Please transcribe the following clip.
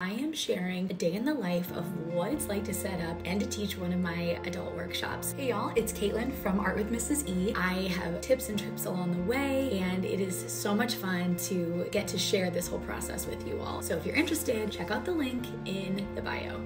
I am sharing a day in the life of what it's like to set up and to teach one of my adult workshops. Hey y'all, it's Kaitlyn from Art with Mrs. E. I have tips and trips along the way, and it is so much fun to get to share this whole process with you all. So if you're interested, check out the link in the bio.